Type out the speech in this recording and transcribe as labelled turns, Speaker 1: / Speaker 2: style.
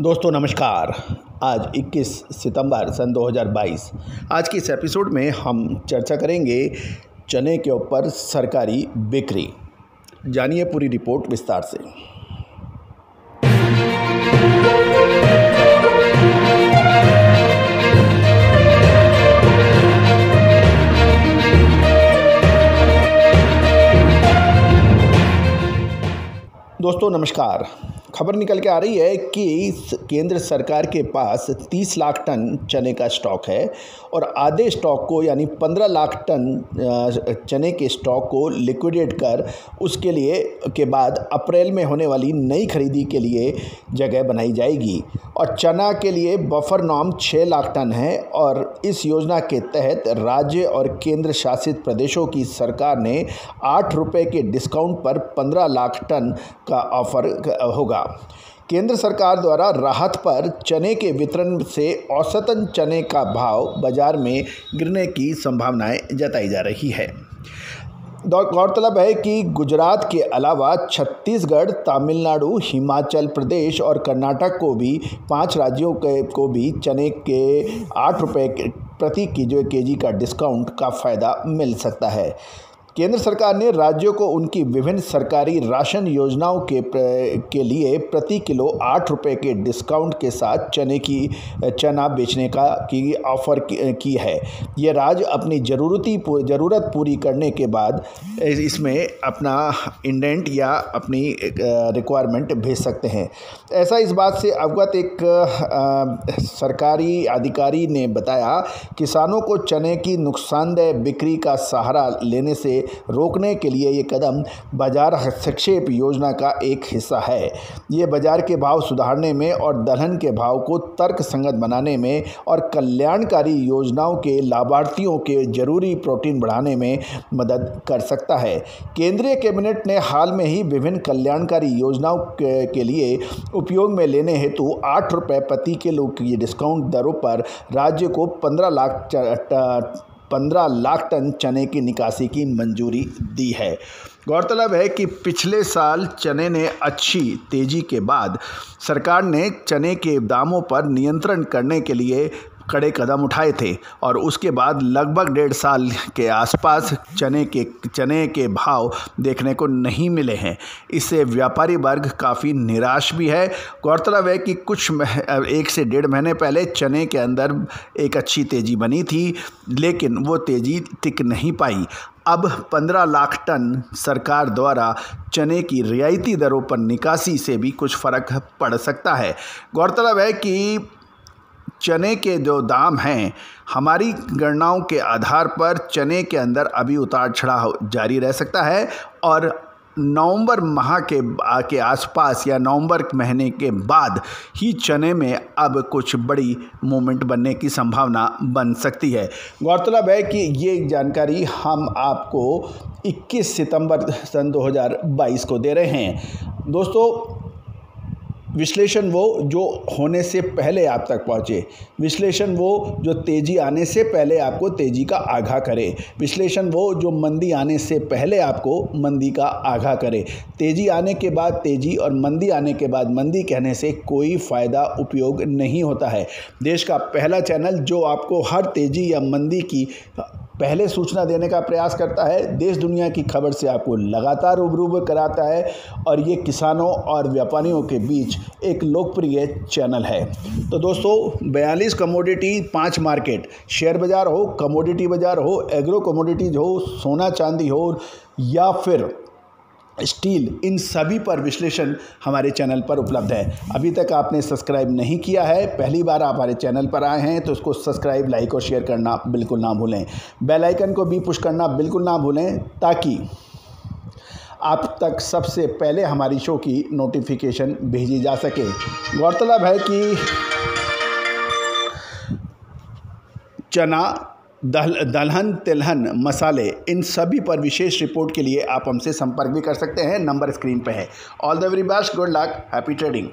Speaker 1: दोस्तों, नमस्कार। आज 21 सितंबर सन 2022 आज की इस एपिसोड में हम चर्चा करेंगे चने के ऊपर सरकारी बिक्री। जानिए पूरी रिपोर्ट विस्तार से। दोस्तों, नमस्कार। खबर निकल के आ रही है कि केंद्र सरकार के पास 30 लाख टन चने का स्टॉक है और आधे स्टॉक को, यानी 15 लाख टन चने के स्टॉक को लिक्विडेट कर उसके लिए, के बाद अप्रैल में होने वाली नई खरीदी के लिए जगह बनाई जाएगी। और चना के लिए बफर नॉम 6 लाख टन है और इस योजना के तहत राज्य और केंद्र शासित प्रदेशों की सरकार ने आठ रुपये के डिस्काउंट पर पंद्रह लाख टन का ऑफ़र होगा। केंद्र सरकार द्वारा राहत पर चने के वितरण से औसतन चने का भाव बाज़ार में गिरने की संभावनाएँ जताई जा रही है। गौरतलब है कि गुजरात के अलावा छत्तीसगढ़, तमिलनाडु, हिमाचल प्रदेश और कर्नाटक को भी पाँच राज्यों के को भी चने के आठ रुपये प्रति के जी का डिस्काउंट का फ़ायदा मिल सकता है। केंद्र सरकार ने राज्यों को उनकी विभिन्न सरकारी राशन योजनाओं के के लिए प्रति किलो आठ रुपये के डिस्काउंट के साथ चने की चना बेचने का की ऑफ़र की, है। ये राज्य अपनी ज़रूरती ज़रूरत पूरी करने के बाद इसमें अपना इंडेंट या अपनी रिक्वायरमेंट भेज सकते हैं। ऐसा इस बात से अवगत एक आ, सरकारी अधिकारी ने बताया किसानों को चने की नुकसानदेह बिक्री का सहारा लेने से रोकने के लिए ये कदम बाज़ार हस्तक्षेप योजना का एक हिस्सा है। ये बाज़ार के भाव सुधारने में और दलहन के भाव को तर्क संगत बनाने में और कल्याणकारी योजनाओं के लाभार्थियों के ज़रूरी प्रोटीन बढ़ाने में मदद कर सकता है। केंद्रीय कैबिनेट ने हाल में ही विभिन्न कल्याणकारी योजनाओं के, के लिए उपयोग में लेने हेतु आठ रुपये प्रति किलो की डिस्काउंट दरों पर राज्य को पंद्रह लाख पंद्रह लाख टन चने की निकासी की मंजूरी दी है। गौरतलब है कि पिछले साल चने ने अच्छी तेज़ी के बाद सरकार ने चने के दामों पर नियंत्रण करने के लिए कड़े कदम उठाए थे और उसके बाद लगभग डेढ़ साल के आसपास चने के चने के भाव देखने को नहीं मिले हैं। इससे व्यापारी वर्ग काफ़ी निराश भी है। गौरतलब है कि कुछ एक से डेढ़ महीने पहले चने के अंदर एक अच्छी तेज़ी बनी थी, लेकिन वो तेज़ी टिक नहीं पाई। अब 15 लाख टन सरकार द्वारा चने की रियायती दरों पर निकासी से भी कुछ फ़र्क पड़ सकता है। गौरतलब है कि चने के जो दाम हैं, हमारी गणनाओं के आधार पर चने के अंदर अभी उतार चढ़ाव जारी रह सकता है और नवंबर माह के के आसपास या नवंबर महीने के बाद ही चने में अब कुछ बड़ी मूवमेंट बनने की संभावना बन सकती है। गौरतलब है कि ये जानकारी हम आपको 21 सितंबर सन 2022 को दे रहे हैं। दोस्तों विश्लेषण वो जो होने से पहले आप तक पहुँचे। विश्लेषण वो जो तेज़ी आने से पहले आपको तेज़ी का आगाह करे। विश्लेषण वो जो मंदी आने से पहले आपको मंदी का आगाह करे। तेज़ी आने के बाद तेज़ी और मंदी आने के बाद मंदी कहने से कोई फ़ायदा, उपयोग नहीं होता है। देश का पहला चैनल जो आपको हर तेज़ी या मंदी की पहले सूचना देने का प्रयास करता है, देश दुनिया की खबर से आपको लगातार रूबरू कराता है और ये किसानों और व्यापारियों के बीच एक लोकप्रिय चैनल है। तो दोस्तों, बयालीस कमोडिटी पाँच मार्केट शेयर बाज़ार हो कमोडिटी बाज़ार हो एग्रो कमोडिटीज़ हो, सोना चांदी हो या फिर स्टील इन सभी पर विश्लेषण हमारे चैनल पर उपलब्ध है। अभी तक आपने सब्सक्राइब नहीं किया है, पहली बार आप हमारे चैनल पर आए हैं तो उसको सब्सक्राइब, लाइक और शेयर करना बिल्कुल ना भूलें। बेल आइकन को भी पुश करना बिल्कुल ना भूलें, ताकि आप तक सबसे पहले हमारी शो की नोटिफिकेशन भेजी जा सके। गौरतलब है कि चना दलहन, तिलहन, मसाले, इन सभी पर विशेष रिपोर्ट के लिए आप हमसे संपर्क भी कर सकते हैं। नंबर स्क्रीन पर है। All the very best good luck happy trading